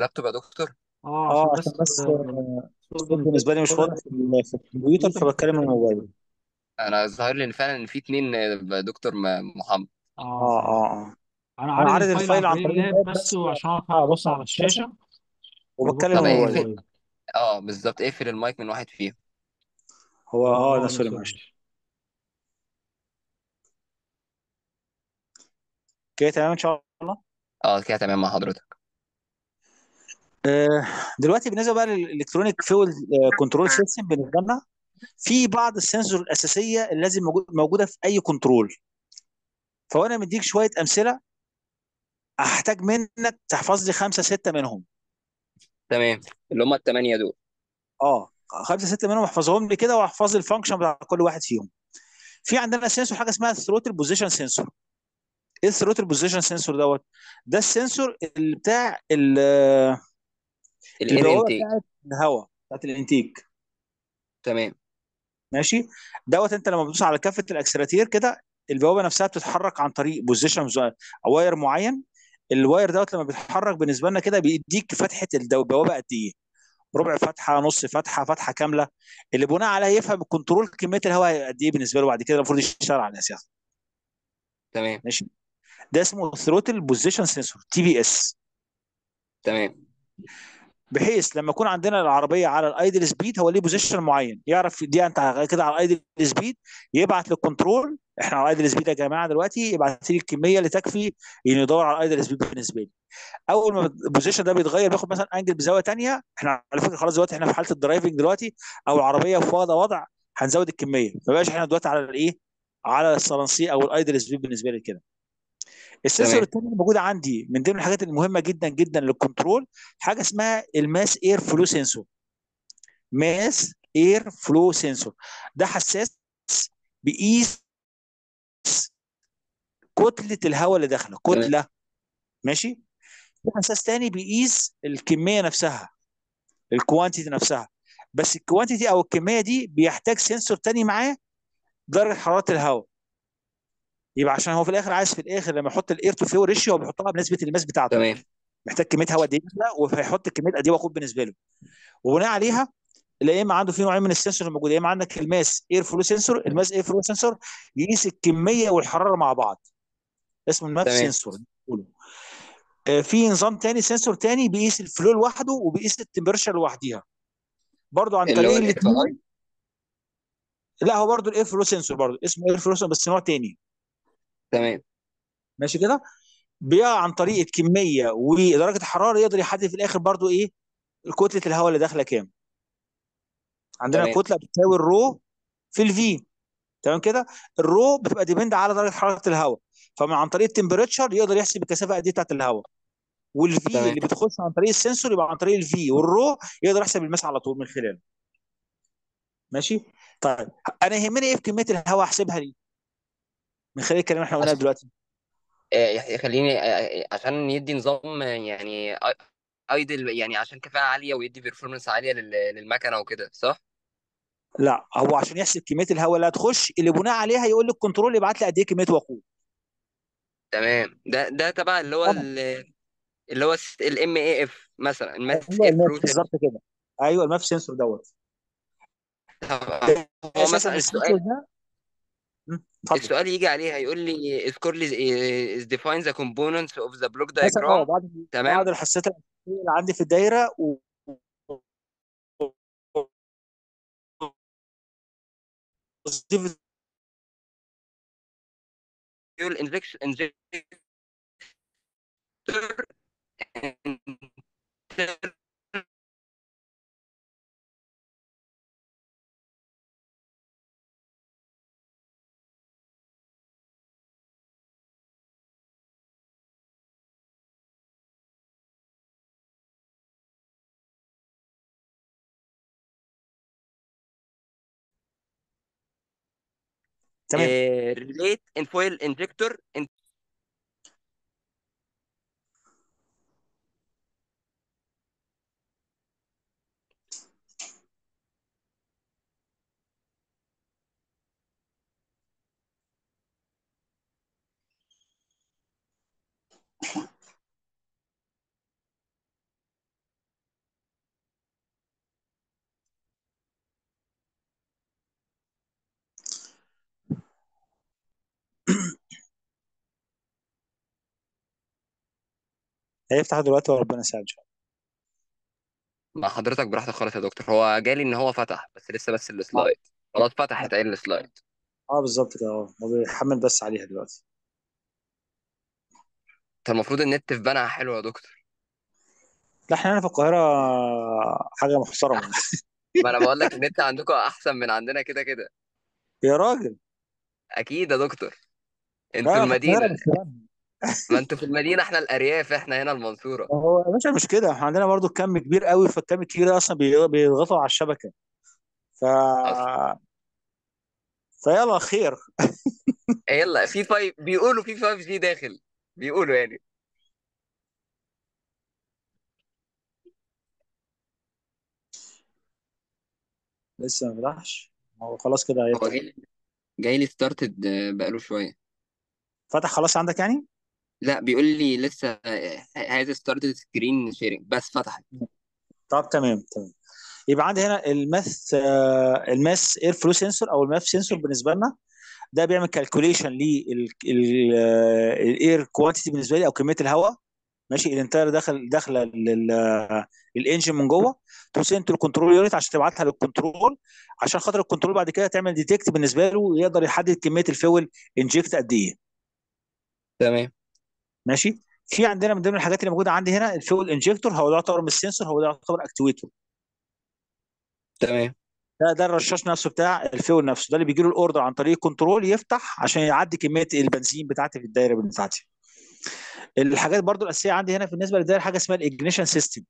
اللابتوب يا دكتور؟ آه آه عشان عشان بس بس آه، آه، الصوت بالنسبة لي مش واضح في ال- في الكمبيوتر فبتكلم من الموبايل أنا ظاهر لي إن فعلا إن في اتنين آه، دكتور م- محمد. آه. آه آه آه. آه أنا أنا عارض عارض ال file عن ال file عن طريق طريق ال lap ال lap بس بس. أعرف آه ابص بص على الشاشة. وبتكلم من طب وبكلم من اقفل الموبايل الموبايل آه بالظبط. اقفل المايك من واحد فيهم؟ هو هو آه آه ده sorry معلش. ماشي كده تمام إن شاء الله؟ آه كده تمام مع حضرتك. آه دلوقتي بالنسبة بقى لل electronic fuel control system بالنسبة لنا في بعض ال sensor الأساسية اللي لازم موجود موجودة في أي control فأنا مديك شوية أمثلة هحتاج منك تحفظ لي خمسة ستة منهم. تمام. اللي هم الثمانيه دول. آه خمسة ستة منهم احفظهم لي كده واحفظ ال function بتاع كل واحد فيهم. في عندنا sensor حاجة اسمها ال throttle position sensor إيه ال throttle position sensor دوت؟ ده ال sensor اللي بتاع ال- intake بتاعت الهواء بتاعت ال intake تمام. ماشي؟ دوت انت لما بتدوس على دواسة ال accelerator كده البوابة نفسها بتتحرك عن طريق position wire معين. ال wire دوت لما بيتحرك بالنسبة لنا كده بيديك فتحة البوابه قد إيه؟ ربع فتحة نص فتحة فتحة كاملة. اللي بناء عليها يفهم ال control كمية الهواء قد إيه بالنسبة له بعد كده المفروض يشتغل على اساسه تمام. ماشي؟ ده اسمه throttle position sensor TPS تمام. بحيث لما يكون عندنا العربية على ال idle speed هو ليه position معين. يعرف دي أنت كده على ال idle speed يبعت لل control إحنا على ال idle speed يا جماعة دلوقتي يبعت لي الكمية اللي تكفي انه يدور على ال idle speed بالنسبة لي. أول ما ال position ده بيتغير بياخد مثلا angle بزاوية ثانية إحنا على فكرة خلاص دلوقتي إحنا في حالة ال driving دلوقتي أو العربية في وضع وضع هنزود الكمية. ما إحنا دلوقتي على الإيه؟ على السلانسيه أو ال idle speed بالنسبة لي كده. ال sensor الثاني اللي موجود عندي من ضمن الحاجات المهمة جدا جدا لل control حاجة اسمها ال mass air flow sensor. mass air flow sensor. ده حساس بيقيس كتلة الهواء اللي داخلة كتلة. ماشي؟ في حساس تاني بيقيس الكمية نفسها ال quantity نفسها. بس ال quantity أو الكمية دي بيحتاج sensor تاني معاه درجة حرارة الهواء. يبقى عشان هو في الآخر عايز في الآخر لما يحط ال air to fuel ratio هو بيحطها بنسبة ال mass بتاعته. تمام. محتاج كمية هواء قد إيه وهيحط كمية قد إيه وقود بالنسبة له. وبناء عليها يا إما عنده في نوعين من ال sensor الموجودة يا إما عندك ال mass air flow sensor ال mass air flow sensor يقيس الكمية والحرارة مع بعض. اسمه تمام. sensor آه، في نظام تاني sensor تاني بيقيس ال flow لوحده وبيقيس ال temperature لوحديها. برضو عن طريق الاثنين. لا هو برضو ال air flow sensor برضو اسمه air flow sensor بس نوع تاني. تمام. ماشي كده؟ بيقع عن طريق الكميه ودرجة الحراره يقدر يحدد في الآخر برضو إيه؟ كتلة الهواء اللي داخلة كام. عندنا تمام. كتلة بتساوي ال rho في ال V تمام كده؟ ال rho بتبقى depend على درجة حرارة الهواء. فمن عن طريق ال temperature يقدر يحسب الكثافة قد إيه بتاعت الهواء. وال V تمام. اللي بتخش عن طريق ال sensor يبقى عن طريق ال V وال rho يقدر يحسب ال mass على طول من خلاله ماشي؟ طيب. أنا يهمني إيه في كمية الهواء؟ أحسبها ليه؟ من خلال الكلام إحنا قلناه دلوقتي. آه، خليني آه، آه، عشان يدي نظام يعني ideal يعني عشان كفاءة عالية ويدي performance عالية لل- للمكنة وكده صح؟ لا هو عشان يحسب كمية الهواء اللي هتخش اللي بناء عليها يقول لك ال control يبعت لي قد إيه كمية وقود. تمام. ده ده تبع اللي هو اللي هو ال MAF مثلا flow بالظبط كده. أيوه ال MAF sensor دوت. طب هو مثلا السؤال ده اتفضل. السؤال يجي عليه هيقول لي اذكر لي of the block مثلا آه diagram. بعض بعض تمام. الحساسات الاساسيه اللي عندي في الدايرة و... وظيفه fuel injection injector تمام relate in foil injector هيفتح دلوقتي وربنا يسهل إن شاء الله. مع حضرتك براحتك خالص يا دكتور. هو جالي إن هو فتح بس لسه بس آه السلايد. خلاص فتحت عين السلايد آه بالظبط كده. آه هو بيحمل بس عليها دلوقتي. انت المفروض النت في بنها حلو يا دكتور. لا إحنا هنا في القاهرة حاجة محترمة. ما أنا بقول لك النت عندكم أحسن من عندنا كده كده. يا راجل. أكيد يا دكتور. أنتوا لا في المدينة مش ما أنتوا في المدينة إحنا الأرياف إحنا هنا المنصورة. هو يا باشا مش كده إحنا عندنا برضو كم كبير قوي فالكم الكبير ده أصلا بيض- بيضغطوا على الشبكة. ف أصلا. فيلا خير. يلا في five بيقولوا في 5 G داخل. بيقولوا يعني. لسه ما فتحش؟ هو خلاص كده هو هيفتح جاي جاي لي started بقاله شوية. فتح خلاص عندك يعني؟ لا بيقول لي لسه عايز started screen sharing بس فتحت. طب تمام تمام. يبقى عندي هنا ال mass آه، ال mass air flow sensor أو ال mass sensor بالنسبة لنا. ده بيعمل calculation لل air quantity بالنسبة لي أو كمية الهواء. ماشي؟ ال entire داخل داخلة لل- لل engine من جوه. to ال control unit عشان تبعتها لل control عشان خاطر ال control بعد كده تعمل detect بالنسبة له ويقدر يحدد كمية ال fuel inject قد إيه. تمام. ماشي؟ في عندنا من ضمن الحاجات اللي موجودة عندي هنا ال fuel injector هو ده يعتبر مش sensor هو ده يعتبر actuator. تمام. ده ده الرشاش نفسه بتاع الفيول نفسه ده اللي بيجي له ال order عن طريق ال control يفتح عشان يعدي كمية البنزين بتاعتي في الدايرة بتاعتي. الحاجات برضو الأساسية عندي هنا بالنسبة للدايرة حاجة اسمها ال ignition system.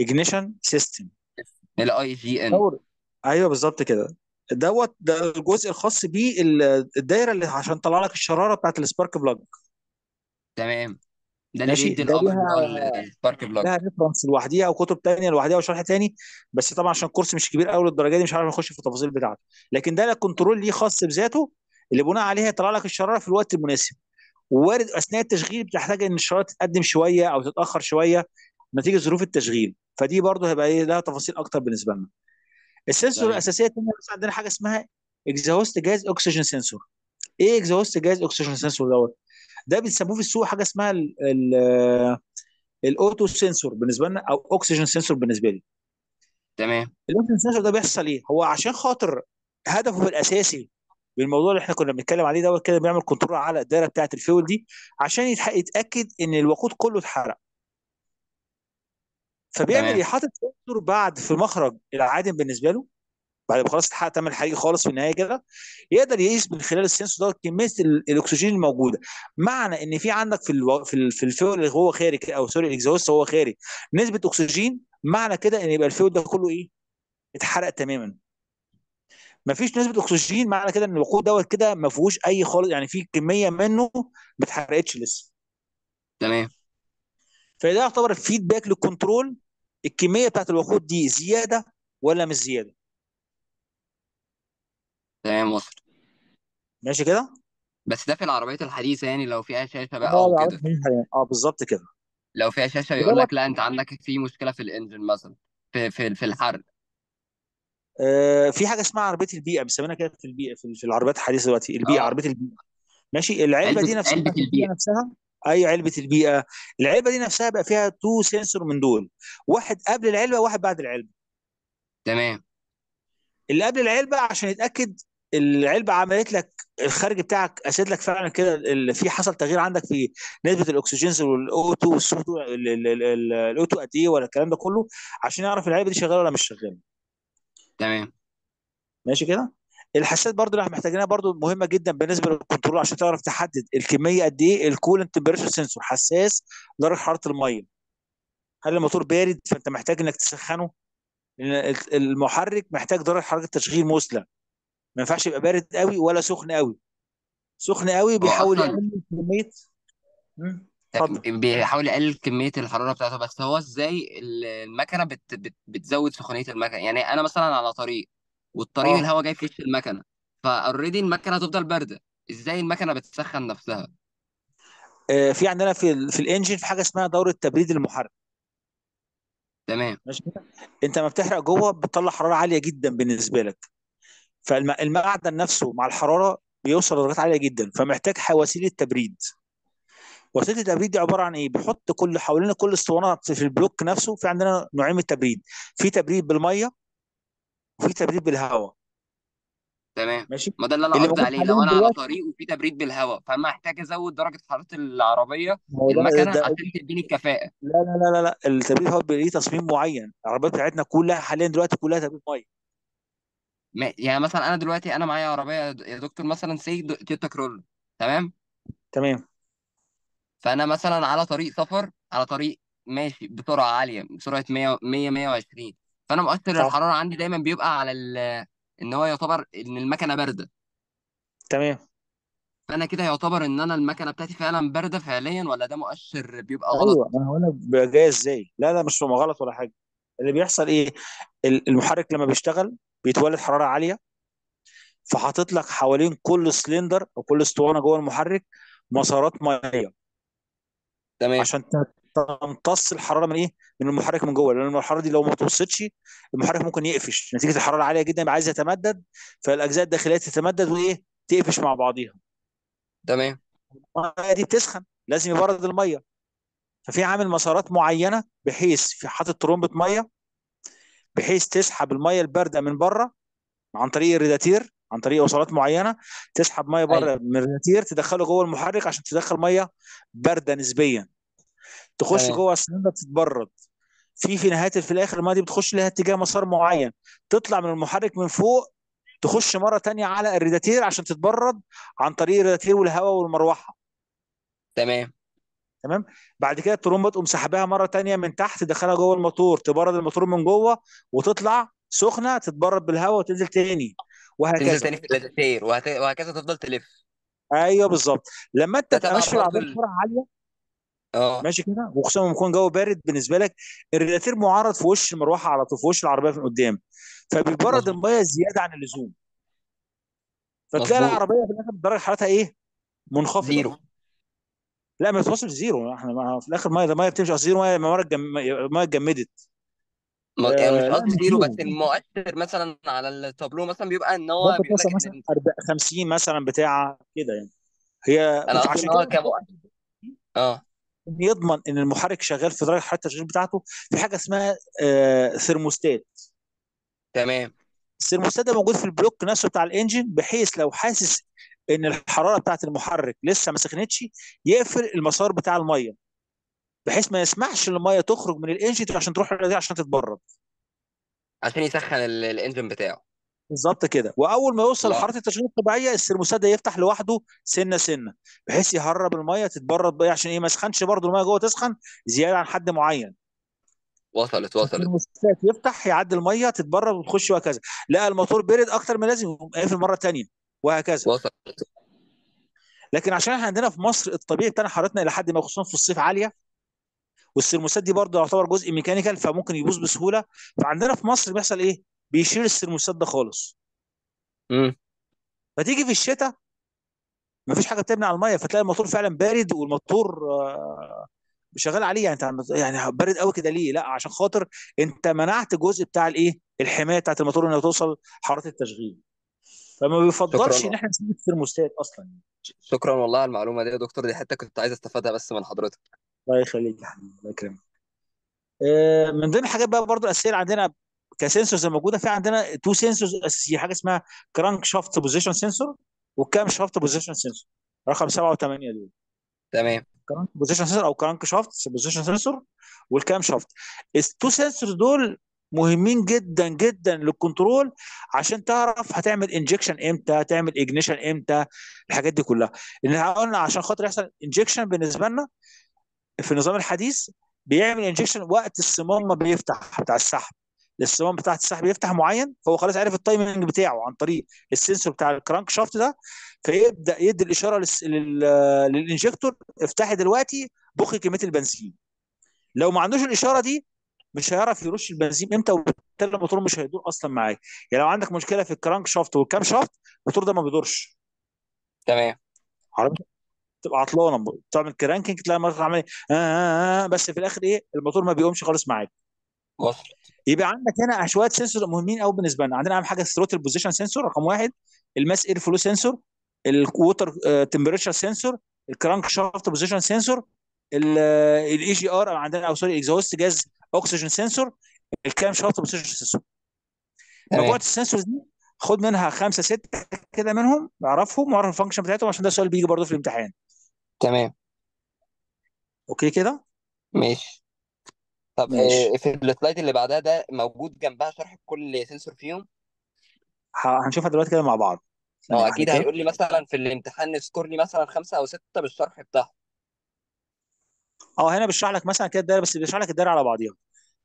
ignition system. ال I G N أيوه بالظبط كده. دوت ده الجزء الخاص بالدايره اللي عشان تطلع لك الشرارة بتاعت ال spark plug تمام. ده اللي ماشي. بيدي ده الامر ليها السبارك بلاج لها ريفرنس لوحديها وكتب تانية لوحديها وشرح تاني بس طبعا عشان ال course مش كبير قوي للدرجة دي مش عارف نخش في التفاصيل بتاعته. لكن ده ال control ليه خاص بذاته اللي بناء عليها يطلع لك الشرارة في الوقت المناسب. ووارد أثناء التشغيل بتحتاج إن الشرارة تتقدم شوية أو تتأخر شوية نتيجة ظروف التشغيل. فدي برضه هيبقى إيه لها تفاصيل أكتر بالنسبة لنا. ال sensor تمام الأساسية الثانية بس عندنا حاجة اسمها exhaust gas oxygen sensor إيه exhaust gas oxygen sensor دوت؟ ده بنسموه في السوق حاجة اسمها ال- ال- ال O2 sensor بالنسبة لنا أو oxygen sensor بالنسبة لي. تمام. ال oxygen sensor ده بيحصل إيه؟ هو عشان خاطر هدفه الأساسي بالموضوع اللي إحنا كنا بنتكلم عليه دوت كده بيعمل control على الدايرة بتاعة الفيول دي عشان يتأكد إن الوقود كله اتحرق. فبيعمل حاطط sensor بعد في المخرج العادم بالنسبة له بعد ما خلاص اتحقق تم الحقيقي خالص في النهاية كده يقدر يقيس من خلال ال sensor ده كمية ال- الأكسجين الموجودة. معنى إن في عندك في ألو... في ال- في الفيول اللي هو خارج أو sorry ال exhaust هو خارج نسبة أكسجين معنى كده إن يبقى الفيول ده كله إيه؟ اتحرق تماما. ما فيش نسبة أكسجين معنى كده إن الوقود دوت كده ما فيهوش أي خالص يعني في كمية منه ما اتحرقتش لسه. تمام. فده يعتبر فيدباك للكنترول الكمية بتاعت الوقود دي زيادة ولا مش زيادة؟ تمام وصل. ماشي كده؟ بس ده في العربيات الحديثة يعني لو فيها شاشة بقى أو كده. آه بالظبط كده. لو فيها شاشة يقول لك لا. أنت عندك في مشكلة في الإنجن مثلا في في في الحرق. آه في حاجة اسمها عربية البيئة بنسميها كده في البيئة في, في العربيات الحديثة دلوقتي البيئة آه. عربية البيئة. ماشي العلبة علبة دي نفسها البيئة. نفسها اي علبة البيئة. العلبة دي نفسها بقى فيها تو سنسور من دول. واحد قبل العلبة وواحد بعد العلبة. تمام. اللي قبل العلبة عشان يتأكد العلبة عملت لك الخارج بتاعك أسد لك فعلا كده في حصل تغيير عندك في نسبة الأكسجين والاوتو والسوتو الاوتو قد إيه ولا الكلام ده كله عشان يعرف العلبة دي شغالة ولا مش شغالة. تمام. ماشي كده؟ الحساسات برضو اللي إحنا محتاجينها برضو مهمة جدا بالنسبة لل control عشان تعرف تحدد الكمية قد إيه ال coolant temperature sensor حساس درجة حرارة المية. هل الموتور بارد فأنت محتاج إنك تسخنه؟ لأن المحرك محتاج درجة حرارة تشغيل مثلى ما ينفعش يبقى بارد قوي ولا سخن قوي. سخن قوي بيحاول يقلل كميه بيحاول يقلل كمية الحرارة بتاعته بس هو إزاي ال- المكنة بت بت بتزود سخونية المكنة؟ يعني أنا مثلا على طريق والطريق آه. الهواء جاي في وش المكنة. فاوريدي المكنة هتفضل باردة. إزاي المكنة بتسخن نفسها؟ آه، في عندنا في ال- في الإنجن في حاجة اسمها دورة تبريد المحرك. تمام. ماشي؟ أنت ما بتحرق جوه بتطلع حرارة عالية جدا بالنسبة لك. فالمعدن نفسه مع الحرارة بيوصل لدرجات عالية جدا. فمحتاج وسيلة تبريد. وسيلة التبريد دي عبارة عن إيه؟ بيحط كل حوالين كل اسطوانات في البلوك نفسه في عندنا نوعين من التبريد. في تبريد بالمية وفي تبريد بالهواء تمام. ماشي؟ ما ده اللي أنا اللي قصدي موجود عليه. لو حاليا أنا على دلوقتي طريق وفي تبريد بالهواء فأنا محتاج أزود درجة حرارة العربية ما هو ده, المكنه ده عشان تديني الكفاءة. لا لا لا لا لا. التبريد هو ليه تصميم معين. العربيات بتاعتنا كلها حاليا دلوقتي كلها تبريد مية. ما- يعني مثلا أنا دلوقتي أنا معايا عربية يا دكتور مثلا سي تويوتا كرولا. تمام؟ تمام. فأنا مثلا على طريق سفر على طريق ماشي بسرعة عالية بسرعة 100 100 120 فأنا مؤثر صح. الحرارة عندي دايما بيبقى على ال إن هو يعتبر إن المكنة باردة. تمام. فأنا كده يعتبر إن أنا المكنة بتاعتي فعلا باردة فعليا ولا ده مؤشر بيبقى غلط؟ أيوه أنا هقول لك بقى جاي إزاي. لا لا مش غلط ولا حاجة. اللي بيحصل إيه؟ ال- المحرك لما بيشتغل بيتولد حرارة عالية فحاطط لك حوالين كل سلندر أو كل اسطوانة جوه المحرك مسارات مية. تمام. عشان تمتص الحرارة من إيه؟ من المحرك من جوه لأن الحراره دي لو ما توصلتش المحرك ممكن يقفش. نتيجة الحرارة العاليه جدا يبقى عايز يتمدد فالأجزاء الداخلية تتمدد وإيه؟ تقفش مع بعضيها. تمام. المية دي بتسخن لازم يبرد المية. ففي عامل مسارات معينة بحيث في حاطط طرمبة مية بحيث تسحب المية الباردة من برة عن طريق الرادياتير عن طريق وصلات معينة تسحب مية أيوه. برة من الرادياتير تدخله جوه المحرك عشان تدخل مية باردة نسبيا. تخش تمام. جوه السلندر تتبرد. في في نهاية في الآخر الميه دي بتخش لها اتجاه مسار معين. تطلع من المحرك من فوق تخش مرة تانية على الرادياتير عشان تتبرد عن طريق الرادياتير والهواء والمروحة. تمام. تمام؟ بعد كده الطرمبة تقوم سحبها مرة تانية من تحت تدخلها جوه الموتور تبرد الموتور من جوه وتطلع سخنة تتبرد بالهواء وتنزل تاني. تنزل وهكذا تاني في الرادياتير. وهكذا تفضل تلف. أيوه بالظبط. لما أنت تبقى ماشي بالعربيه ال... بسرعة عالية آه. ماشي كده؟ وخصوصا لما يكون جو بارد بالنسبة لك الرادياتير معرض في وش المروحة على طول في وش العربية من قدام فبيبرد المية زيادة عن اللزوم. فتلاقي مظبوط. العربية في الآخر درجة حرارتها إيه؟ منخفضة. zero. لا ما توصل zero. إحنا ما في الآخر مية ده مية بتمشي على zero مية. مية اتجمدت. م- يعني مش آه لا قصدي مش zero بس zero. المؤثر مثلا على التابلو مثلا بيبقى إن هو ممكن بيقول توصل لك مثلا ان 40 50 مثلا بتاع كده يعني. هي أنا مش قصدي إن عشان هو كده كمؤثر. آه. يضمن إن المحرك شغال في درجة حرارة التشغيل بتاعته في حاجة اسمها آه ثرموستات تمام. الثرموستات ده موجود في البلوك نفسه بتاع الإنجن بحيث لو حاسس إن الحرارة بتاعت المحرك لسه ما سخنتش يقفل المسار بتاع المية بحيث ما يسمحش للميه تخرج من الإنجن عشان تروح عشان تتبرد. عشان يسخن ال- الإنجن بتاعه. بالظبط كده. وأول ما يوصل لحراره التشغيل الطبيعية الثرموستات ده يفتح لوحده سنة سنة بحيث يهرب المية تتبرد بقى عشان إيه؟ ما يسخنش برضه المية جوه تسخن زيادة عن حد معين. وصلت وصلت. يفتح يعدي المية تتبرد وتخش وهكذا. لا الموتور برد أكتر من لازم يقوم قافل مرة ثانية وهكذا. وصلت. لكن عشان إحنا عندنا في مصر الطبيعي بتاعنا حرارتنا إلى حد ما خصوصا في الصيف عالية والثرموستات دي برضه يعتبر جزء ميكانيكال فممكن يبوظ بسهولة. فعندنا في مصر بيحصل إيه؟ بيشيل الثرموستات ده خالص. امم فتيجي في الشتاء مفيش حاجة بتمنع المية فتلاقي الموتور فعلا بارد والموتور آه، شغال عليه. يعني انت يعني بارد قوي كده ليه؟ لا عشان خاطر انت منعت جزء بتاع الايه؟ الحماية بتاعت الموتور انه توصل حراره التشغيل. فما بيفضلش إن إحنا نسيب الثرموستات أصلا. شكرا والله على المعلومة دي يا دكتور. دي حتة كنت عايز أستفادها بس من حضرتك. الله يخليك يا حبيبي الله يكرمك. آه، من ضمن الحاجات بقى برضو الاساسيه اللي عندنا ك sensors موجوده في عندنا two sensors أساسية حاجة اسمها crankshaft position sensor وال camshaft position sensor رقم 7 و8 دول. تمام. crank position sensor أو crankshaft position sensor وال camshaft ال two sensors دول مهمين جدا جدا لل control عشان تعرف هتعمل injection إمتى تعمل ignition إمتى الحاجات دي كلها. إن قلنا عشان خاطر يحصل injection بالنسبة لنا في النظام الحديث بيعمل injection وقت الصمام ما بيفتح بتاع السحب. الصمام بتاع السحب يفتح معين فهو خلاص عارف ال timing بتاعه عن طريق ال sensor بتاع ال crankshaft ده فيبدأ يدي الإشارة للس- لل... لل injector افتحي دلوقتي بخي كمية البنزين. لو ما عندوش الإشارة دي مش هيعرف يرش البنزين إمتى وبالتالي الموتور مش هيدور أصلا معاك يعني لو عندك مشكلة في ال crankshaft وال camshaft الموتور ده ما بيدورش. تمام. عربية تبقى عطلانة بتعمل cranking تلاقي الموتور عمال آه آه آه بس في الآخر إيه؟ الموتور ما بيقومش خالص معاك. وصل. يبقى عندك هنا شوية sensor مهمين قوي بالنسبة لنا. عندنا أهم حاجة ال throttle position sensor رقم واحد ال mass air flow sensor ال water temperature sensor ال crankshaft position sensor ال EGR عندنا أو sorry exhaust gas oxygen sensor ال camshaft position sensor مجموعة ال sensors دي خد منها خمسة ستة كده منهم أعرفهم وأعرف ال function بتاعتهم عشان ده سؤال بيجي برضه في الامتحان. تمام. okay كده؟ ماشي. طب ماشي. آه، في ال slide اللي بعدها ده موجود جنبها شرح كل sensor فيهم؟ ه- هنشوفها دلوقتي كده مع بعض. هو واحدة أكيد كده هيقول لي مثلا في الامتحان نذكر لي مثلا خمسة أو ستة بالشرح بتاعهم. آه هنا بيشرح لك مثلا كده الدايرة بس بيشرح لك الدايرة على بعضيها.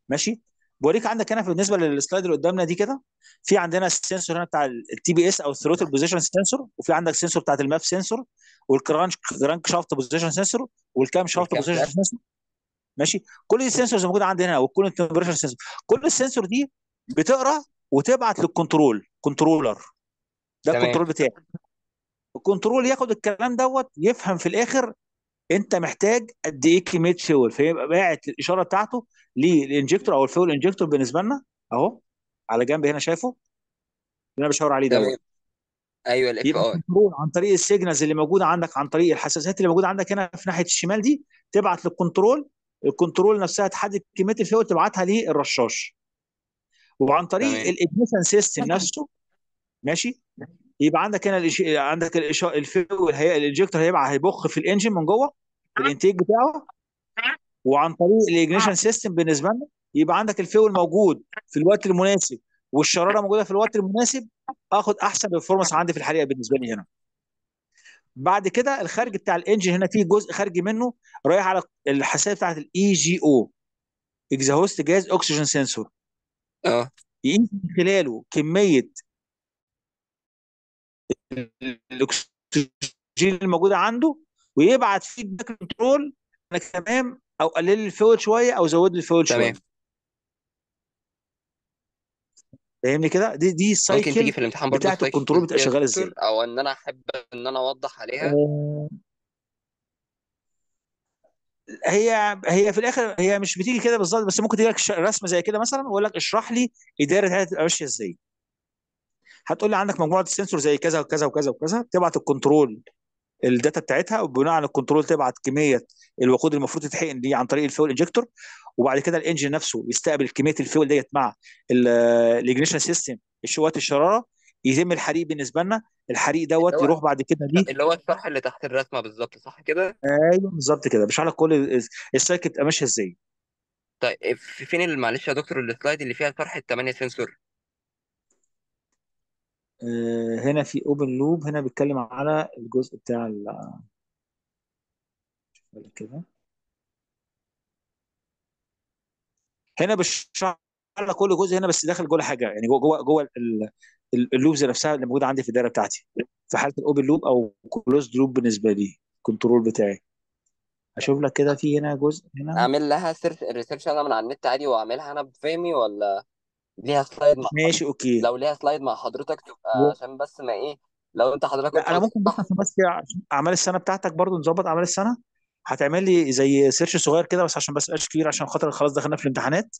ماشي؟ بوريك عندك هنا بالنسبة للسلايد اللي قدامنا دي كده في عندنا ال sensor هنا بتاع ال TPS أو ال throttle position sensor وفي عندك sensor بتاعت ال MAF sensor وال crank crankshaft position sensor وال camshaft وال cam position sensor ماشي؟ كل دي ال sensors موجودة عندي هنا وال cool temperature sensor كل ال sensor دي بتقرأ وتبعت لل control controller. ده ال control بتاعي. ال control ياخد الكلام دوت يفهم في الآخر أنت محتاج قد إيه كمية فيول. فيبقى باعت الإشارة بتاعته لل injector أو ال fuel injector بالنسبة لنا أهو على جنب هنا شايفه. اللي أنا بشاور عليه دوت أيوه ال FI عن طريق ال signals اللي موجودة عندك عن طريق الحساسات اللي موجودة عندك هنا في ناحية الشمال دي تبعت لل control ال control نفسها تحدد كميه الفيول تبعتها للرشاش. وعن طريق ال ignition system نفسه ماشي؟ يبقى عندك هنا الإش... عندك الإش... الفيول هي... ال injector هيبقى هيبخ في ال engine من جوه في ال intake بتاعه. وعن طريق ال ignition system بالنسبة لنا يبقى عندك الفيول موجود في الوقت المناسب والشرارة موجودة في الوقت المناسب آخد أحسن performance عندي في الحريقه بالنسبة لي هنا. بعد كده الخارج بتاع ال engine هنا فيه جزء خارجي منه رايح على الحساسيه بتاعت ال EGO exhaust gas oxygen sensor آه. يقيس من خلاله كمية الأكسجين الموجودة عنده ويبعت feedback control أنا تمام أو قلل لي الفيول شوية أو زود لي الفيول شوية. تمام. فاهمني كده؟ دي دي ممكن تيجي ال cycle في الامتحان برضو بتاعت ال cycle ال control بتبقى شغالة إزاي؟ أو إن أنا أحب إن أنا أوضح عليها. آه، هي هي في الآخر هي مش بتيجي كده بالظبط بس ممكن تيجي لك رسمة زي كده مثلا واقول لك اشرح لي الدايرة بتاعتها تبقى ماشية إزاي. هتقول لي عندك مجموعة ال sensor زي كذا وكذا وكذا وكذا تبعت ال control ال data بتاعتها وبناء على ال control تبعت كمية الوقود المفروض تتحقن دي عن طريق ال fuel injector وبعد كده ال engine نفسه يستقبل كمية الفيول ديت مع ال ignition system الشوات الشرارة يتم الحريق بالنسبة لنا. الحريق دوت يروح بعد كده ليه؟ اللي هو الشرح اللي تحت الرسمة بالظبط صح كده؟ أيوه بالظبط كده. بشرح لك كل ال- ال cycle تبقى ماشية إزاي. طيب في- فين معلش يا دكتور ال slide اللي فيها شرح الثمانيه sensor آه، هنا في open loop هنا بيتكلم على الجزء بتاع ال- كده. هنا بشرح لك كل جزء هنا بس داخل جوه حاجة يعني جوه جوه جوه ال- ال- ال loops نفسها اللي موجودة عندي في الدايرة بتاعتي في حالة ال open loop أو close loop بالنسبة لي ال control بتاعي. أشوف لك كده في هنا جزء هنا. أعمل لها search research أنا من على النت عادي وأعملها أنا بفهمي ولا ليها سلايد مع ماشي okay. لو ليها slide مع حضرتك تبقى عشان بس ما إيه لو أنت حضرتك لا أنا ممكن بس بس اعمال السنة بتاعتك برضو نظبط أعمال السنة؟ هتعمل لي زي search صغير كده بس عشان بس مبقاش كبير عشان خاطر خلاص دخلنا في الامتحانات.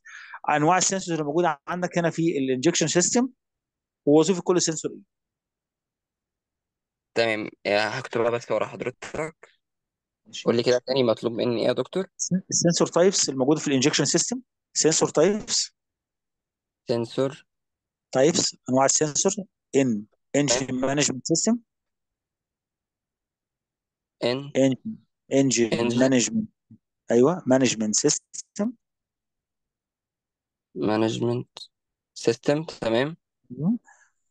انواع ال sensors اللي موجودة عندك هنا في ال injection system ووظيفة كل sensor إيه تمام آه، هكتبها بس ورا حضرتك. ماشي. قول لي كده تاني مطلوب مني إيه يا دكتور؟ ال sensor types الموجوده في ال injection system sensor types sensor types انواع السنسور ان انجن مانجمنت سيستم ان انجن انجن مانجمنت أيوه مانجمنت سيستم مانجمنت سيستم تمام.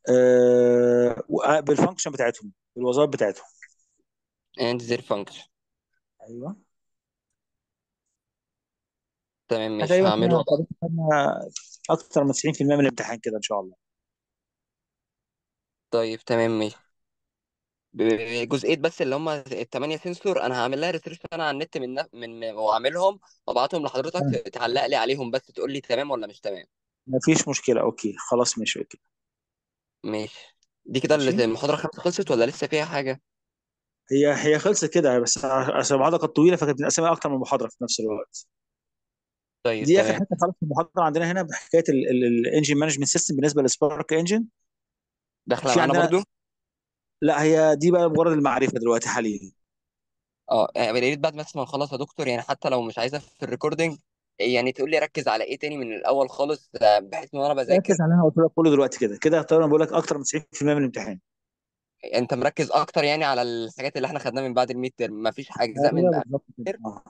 آه بال function بتاعتهم بالوظائف بتاعتهم. And their function. أيوه. تمام ماشي تقريبا هعمله. أكتر من 90% من الامتحان كده إن شاء الله. طيب تمام ماشي. ب- جزئية بس اللي هم الثمانية sensor أنا هعمل لها research أنا على النت من من واعملهم وأبعتهم لحضرتك. تعلق لي عليهم بس تقول لي تمام ولا مش تمام. مفيش مشكلة okay. خلاص ماشي okay. ماشي. دي كده ماشي. المحاضرة خمسة خلصت ولا لسه فيها حاجة؟ هي هي خلصت كده بس عشان المحاضرة كانت طويلة فكانت بنقسمها أكتر من محاضرة في نفس الوقت. طيب دي آخر تمام. حتة خالص في المحاضرة عندنا هنا بحكاية ال engine management system بالنسبة لل spark engine داخلة في معانا عندنا برضو؟ لا هي دي بقى مجرد المعرفة دلوقتي حاليا. آه يعني يا ريت بعد ما نخلص يا دكتور يعني حتى لو مش عايزها في ال recording يعني تقول لي ركز على إيه تاني من الأول خالص آه، بحيث إن أنا بذاكر. ركز على اللي أنا قلت لك كله دلوقتي كده. كده طبعا بقول لك أكتر من 90% من الامتحان. أنت مركز أكتر يعني على الحاجات اللي إحنا خدناها من بعد ال midterm مفيش اجزاء من أيوه قبل بالظبط كده. ال midterm آه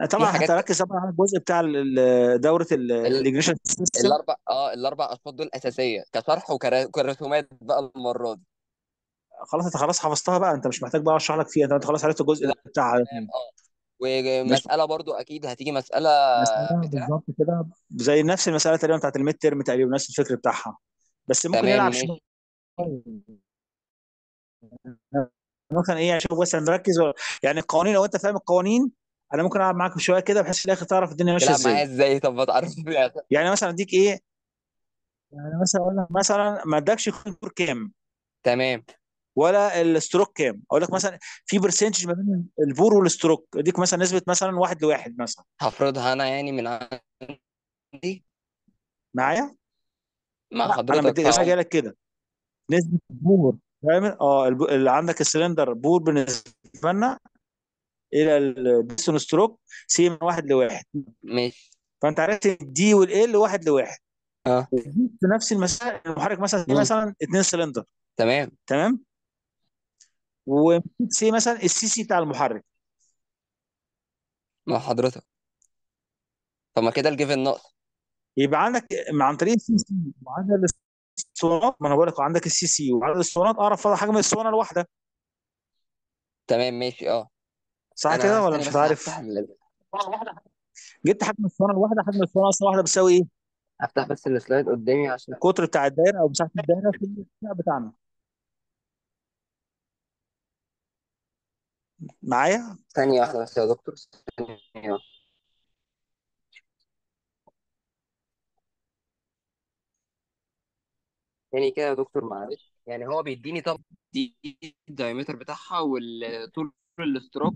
في طبعا حاجات هتركز طبعا على الجزء بتاع ال- ال- دورة ال... ال ignition system الأربع آه الأربع أشواط دول أساسية كشرح وكر- وكرسومات بقى المرة دي. خلاص انت خلاص حفظتها بقى انت مش محتاج بقى اشرح لك فيها انت خلاص عرفت الجزء تمام. آه. مش ومسألة برضو أكيد هتيجي مسألة مسألة بتاع. بالظبط كده زي نفس المسألة تقريبا بتاعت ال midterm تقريبا نفس الفكر بتاعها. بس ممكن تمام يلعب ماشي. مثلا إيه عشان بس نركز و- يعني القوانين لو أنت فاهم القوانين أنا ممكن ألعب معاك شوية كده بحيث في الآخر تعرف الدنيا ماشية تلعب معايا إزاي. إزاي؟ طب ما تعرف يعني مثلا أديك إيه يعني مثلا أقول لك مثلا ما ادكش كام. تمام. ولا ال stroke كام؟ أقول لك مثلا في percentage ما بين ال bore وال stroke أديك مثلا نسبة مثلا واحد لواحد مثلا. هفرضها أنا يعني من عندي. معايا؟ مع أنا حضرتك مديك أنا جاي لك كده. نسبة ال bore فاهم؟ آه الب- اللي عندك ال cylinder bore بالنسبة لنا إلى ال piston stroke سي من واحد لواحد. ماشي. فأنت عرفت ال D وال L واحد لواحد آه. في نفس المسافه المحرك مثلا. مثلا اتنين سلندر. تمام. تمام؟ وسي مثلا السي سي بتاع المحرك. مع حضرتك. طب ما كده ال given ناقص يبقى عندك عن طريق ال CC وعدد الاسطوانات ما أنا بقول لك عندك ال CC وعدد الاسطوانات أعرف حجم الاسطوانة الواحده تمام ماشي آه. صح كده أنا ولا ثاني مش بس هفتح ال... جبت حجم الاسطوانة الواحده حجم الاسطوانة أصلا واحدة بتساوي إيه؟ هفتح بس ال slide قدامي عشان القطر بتاع الدايرة أو مساحة الدايرة في بتاعنا. معايا؟ ثانية واحدة بس يا دكتور ثانية. واحدة. تاني كده يا دكتور معلش يعني هو بيديني طب دي ال diameter بتاعها والطول ال stroke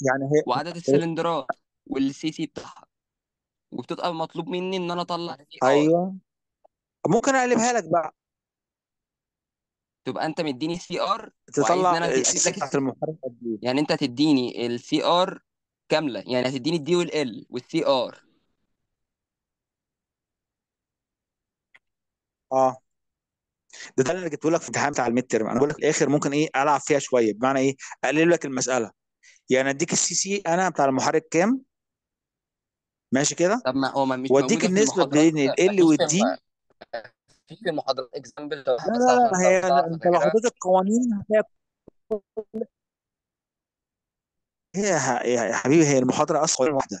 يعني هي وعدد السلندرات وال CC بتاعها وبتبقى مطلوب مني إن أنا أطلع R أيوه. ممكن أقلبها لك بقى. تبقى انت مديني CR تطلع أنا ال CC بتاعت المحرك قد إيه؟ يعني أنت هتديني ال CR كاملة. يعني هتديني ال D وال L وال CR آه. ده ده اللي جبته لك في الامتحان بتاع ال midterm أنا بقول لك في الآخر ممكن إيه ألعب فيها شوية. بمعنى إيه؟ أقلل لك المسألة. يعني أديك السي سي أنا بتاع المحرك كام؟ ماشي كده؟ طب ما هو ما مش وأديك موجودة في النسبة المحاضرات بين ال مفيش في والدي في المحاضرات اكزامبل لا بس لا لا لو هي انت لو حطيت القوانين هتلاقي هي هي- يا حبيبي هي المحاضرة أصلا واحدة.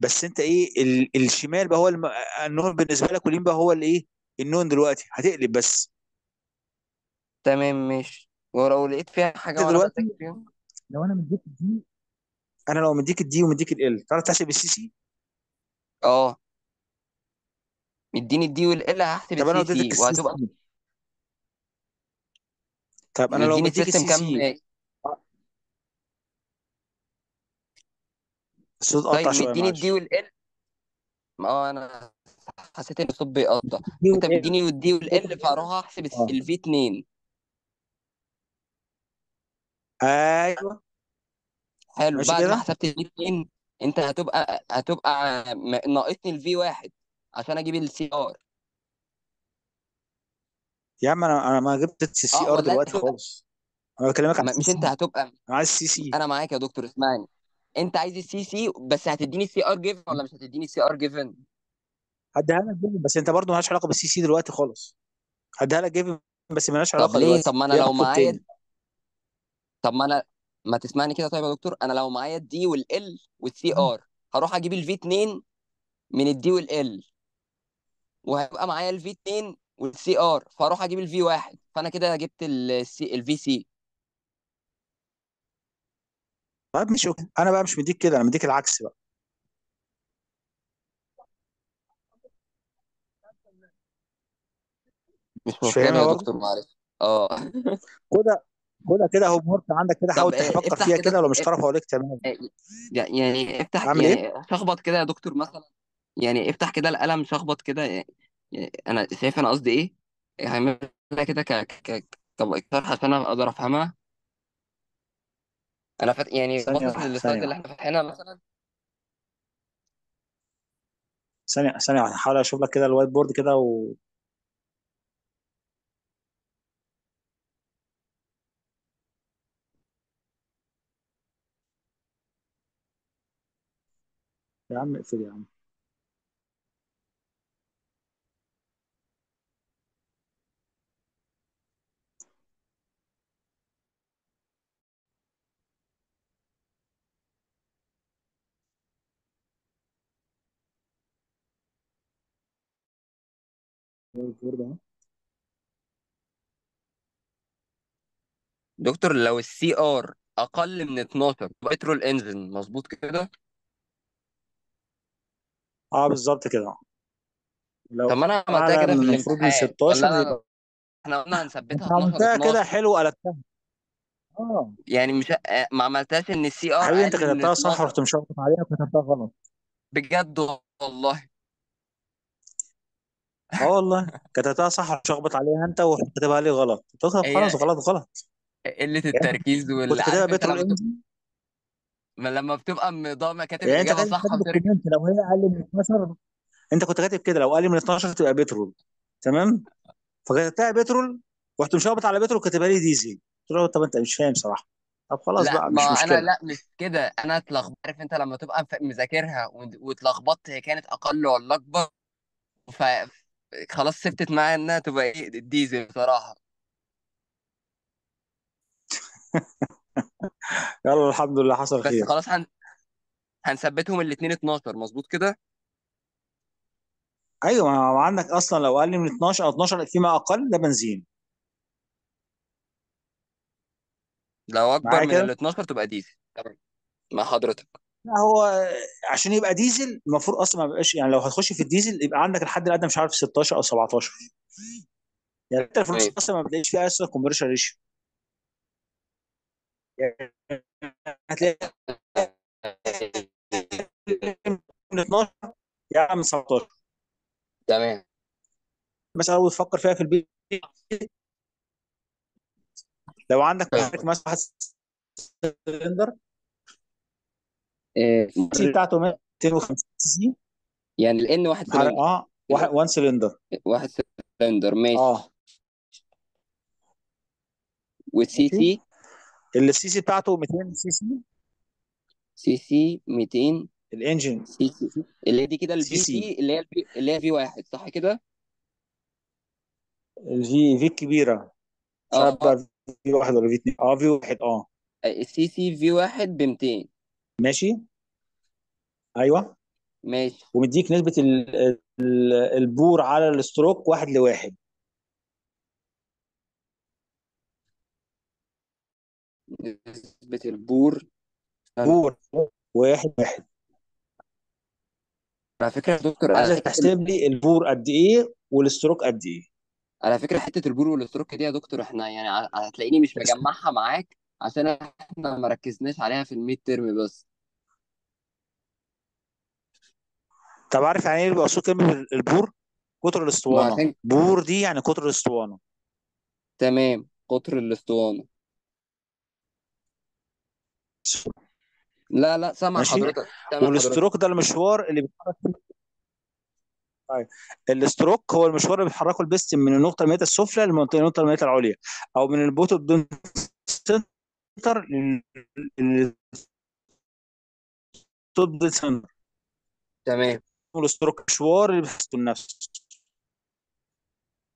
بس انت إيه ال... الشمال بقى هو الم... النون بالنسبة لك واليمين بقى هو الايه النون دلوقتي هتقلب بس. تمام ماشي. ولو لقيت فيها حاجة وأنا دلوقتي لو أنا مديك الدي أنا لو مديك الدي ومديك ال تعرف تحسب السي سي آه. مديني الدي والال هحسب طب أنا لو السي اديتك سي السي وهتبقى سي. طب أنا لو مديني مديك السيستم السي كام سي. الصوت قطع طيب شوية مديني الدي معلش والال آه أنا حسيت إن الصوت بيقطع. دي أنت وال مديني والدي والال فاروح أحسب آه. الفي 2 أيوه. حلو ماشي بعد ما كده حسبت الفي 2 أنت هتبقى هتبقى م- ناقصني الفي 1 عشان أجيب السي ار يا عم أنا أنا ما جبت السي سي ار ولا دلوقتي خالص. أنا بكلمك ما- السي مش سي أنت هتبقى أنا عايز السي سي أنا معاك يا دكتور اسمعني أنت عايز ال CC بس هتديني ال CR given ولا مش هتديني ال CR given هديها لك given بس أنت برضه مالهاش علاقة بال CC دلوقتي خالص. هديها لك given بس مالهاش طب علاقه ليه طب دلوقتي ما أنا ليها لو معايا تاني. طب ما أنا ما تسمعني كده طيب يا دكتور. أنا لو معايا ال D وال L وال CR هروح أجيب ال V 2 من ال D وال L وهيبقى معايا ال V 2 وال CR فاروح أجيب ال V 1 فأنا كده جبت السي الفي سي طيب مش okay. أنا بقى مش مديك كده أنا مديك العكس بقى. مش مش مشكله فاهمها يا برضه دكتور معلش. آه. خدها خدها كده homework عندك كده طب حاول آه، تفكر افتح فيها كده كده ولو مش تعرف أقول لك تمام. آه، يعني افتح اعمل إيه؟ يعني شخبط كده يا دكتور مثلا. يعني افتح كده القلم شخبط كده يعني يعني أنا شايف أنا قصدي إيه هعملها كده ك... ك... طب اقترح عشان أنا أقدر أفهمها. أنا فات يعني ثانية باصص واحدة لل slide ثانية اللي واحدة. إحنا فاتحينها مثلا. ثانية ثانية واحدة هحاول أشوف لك كده ال whiteboard كده و يا عم اقفل يا عم. دكتور لو ال CR أقل من 12 petrol engine مظبوط كده؟ آه بالظبط كده. طب لو ما أنا عملتها اعلى كده في من المفروض من الامتحان ولا 16 أنا يبقى إحنا قلنا هنثبتها 12 عملتها كده 12 حلو قلبتها. آه. يعني مش آه، ما عملتهاش إن السي ار حبيبي أنت أقل من كتبتها صح 12 ورحت مشخبط عليها وكتبتها غلط. بجد والله. آه والله. كتبتها صح ورحت مشخبط عليها انت وكتبها لي غلط. قلت لك خلاص هي غلط غلط. قلة يعني التركيز كنت واللي كاتبها عارف انت بترول لما تبقى انجن ما لما بتبقى مضامة كاتب يعني انت الإجابة كاتب صح الكومنت لو هي أقل من 12 انت كنت كاتب كده لو أقل من 12 تبقى بترول تمام؟ فكتبتها بترول ورحت مشخبط على بترول كاتبها لي ديزل قلت له طب انت مش فاهم صراحة. طب خلاص لا بقى مش ما أنا مشكلة. لا مش كده. أنا اتلخبطت. عارف انت لما تبقى ف- مذاكرها وت- واتلخبطت هي كانت أقل ولا أكبر؟ ف خلاص سبتت معايا إنها تبقى إيه الديزل بصراحة. يلا الحمد لله حصل بس خير. خلاص هن... هنثبتهم الاثنين 12 مظبوط كده؟ أيوه ما هو عندك أصلا لو أقل من 12 أو 12 فيما أقل ده بنزين. لو أكبر معايا من كده؟ ال 12 تبقى ديزل. تمام. مع حضرتك. هو عشان يبقى ديزل المفروض أصلا ما بيبقاش يعني لو هتخش في الديزل يبقى عندك الحد الادنى مش عارف 16 أو 17 يعني أنت الفلوس تمام أصلا ما بتلاقيش فيها أصلا compression ratio يعني هتلاقي من 12 يعني من 17 تمام مثلا لو بتفكر فيها في البيت. لو عندك مثلا واحد سلندر ال C بتاعته 250 سي سي؟ يعني الان واحد سلندر. آه واحد one cylinder واحد سلندر ماشي. آه. وال CC؟ ال CC بتاعته 200 CC؟ CC 200 ال engine. CC. اللي هي دي كده سي الفي سي. اللي هي اللي هي V واحد صح كده؟ ال V ال V الكبيره آه. V واحد ولا V اتنين. آه V واحد آه. ال CC V واحد ب 200 ماشي؟ أيوه. ماشي. ومديك نسبة ال- ال- ال bore على ال stroke واحد لواحد. نسبة ال bore bore واحد واحد. على فكرة يا دكتور أنا عايزك تحسب لي ال bore قد إيه وال stroke قد إيه. على فكرة حتة ال bore وال stroke دي يا دكتور إحنا يعني هتلاقيني مش مجمعها معاك عشان إحنا ما ركزناش عليها في الميد ترم بس. طب عارف يعني إيه بيبقى كلمة ال bore؟ قطر ما الاسطوانه عشان bore دي يعني قطر الأسطوانة. تمام قطر الأسطوانة. لا لا سامع ماشي؟ حضرتك سامع حضرتك. وال stroke ده المشوار اللي بيتحرك طيب ال stroke هو المشوار اللي بيحركه البستم من النقطة الميتة السفلى للمنطقه النقطة الميتة العليا أو من ال bottom dead center لل top center. تمام. ال stroke مشوار اللي بيحركه النفس.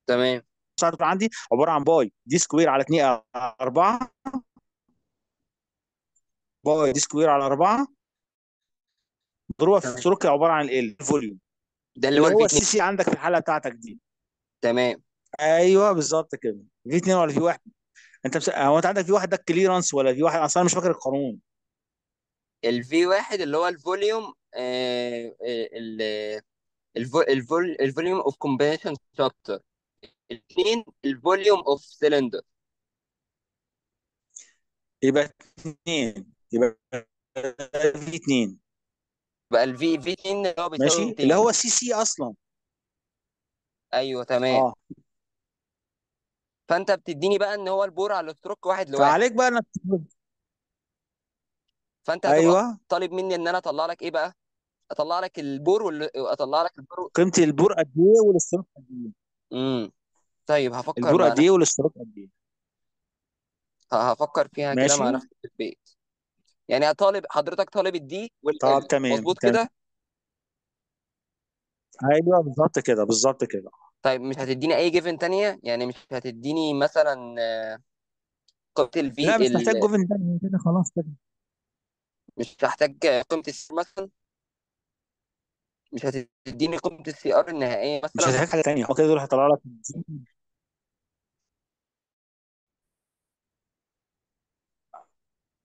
تمام. المساحة عندي عبارة عن pi. D square على 2 4 pi. D square على 4 مضروبه في ال stroke عبارة عن ال volume ده اللي هو ال V 2 ال CC عندك في الحاله بتاعتك دي. تمام. أيوه بالظبط كده. V 2 ولا V 1 أنت بس... هو أنت عندك V واحد ده ال clearance ولا V واحد؟ أصلا مش فاكر القانون. الفي واحد اللي هو الفوليوم ال الفو- الفول الفوليوم اوف كومباشن شابتر الاثنين ال volume of cylinder يبقى 2 يبقى V 2 بقى ال V V 2 اللي هو ماشي؟ اللي 200 هو CC أصلا. أيوه تمام. آه. فأنت بتديني بقى إن هو ال bore على ال stroke واحد لواحد. فعليك بقى إنك فأنت أيوه. طالب مني إن أنا أطلع لك إيه بقى؟ أطلع لك ال bore ولا أطلع لك ال bore قيمة ال bore قد إيه وال stroke قد إيه؟ امم طيب هفكر ال bore مع قد إيه نفسي وال stroke قد إيه؟ هفكر فيها كده ماشي. مع نفسي في البيت. يعني هطالب حضرتك طالب ال D طب وال L تمام مظبوط تمام. كده؟ أيوه بالظبط كده بالظبط كده. طيب مش هتديني أي given تانية؟ يعني مش هتديني مثلا آه، قيمة لا ال V مش محتاج ال... given تاني كده خلاص كده. مش هحتاج قيمة ال C مثلا؟ مش هتديني قيمة ال CR النهائية مش مثلا هتحتاج حاجة تانية. هو كده دول هيطلع لك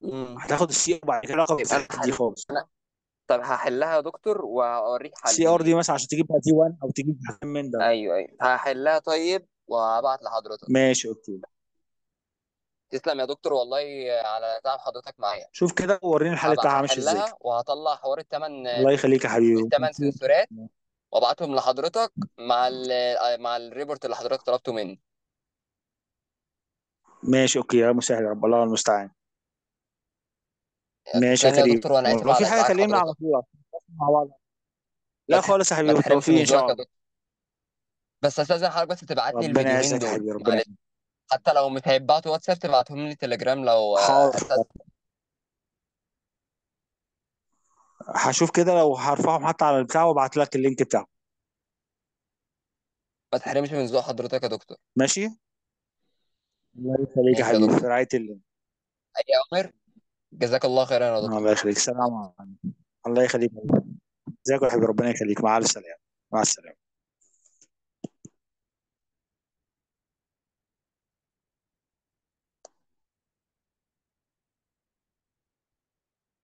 امم هتاخد ال CR بعد كده علاقه يبقى في دي حل... خالص أنا... طب هحلها يا دكتور وهوريك ال CR حلي دي مثلا عشان تجيب بقى D 1 أو تجيب حاجة من ده. أيوه أيوه. هحلها طيب وهبعت لحضرتك. ماشي okay. تسلم يا دكتور والله على تعب حضرتك معايا. شوف كده ووريني الحل بتاعها ماشي إزاي. هحلها وهطلع حوار الثمان الله يخليك يا حبيبي. الثمان سنسورات وابعتهم لحضرتك مع ال مع الريبورت اللي حضرتك طلبته مني. ماشي أوكي يا مسهل يا رب. الله المستعان. ماشي يا تسلم لي يا كريم. دكتور وأنا آسف ولو في على حاجة إزعاج كلمنا على حضرتك. طول مع بعض لا. خالص يا ما حبيبي تحرمش من إن شاء ذوقك يا الله دكتور. بس استأذن حضرتك بس تبعت لي ربنا الفيديوهين يعزك يا دول. حبيبي ربنا معلش. يعزك حتى لو مش هيتبعتوا واتساب تبعتهم لي تليجرام لو حاضر. هشوف كده لو هرفعهم حتى على البتاع وابعت لك اللينك بتاعه. ما تحرمش من ذوق حضرتك يا دكتور. ماشي؟ الله يخليك يا ماشي يا حبيبي. في دكتور. رعاية الله. أي أوامر؟ جزاك الله خيرا يا دكتور. الله يخليك. سلام عليكم. الله يخليك. ازيك يا حبيبي ربنا يخليك. مع السلامه مع السلامة.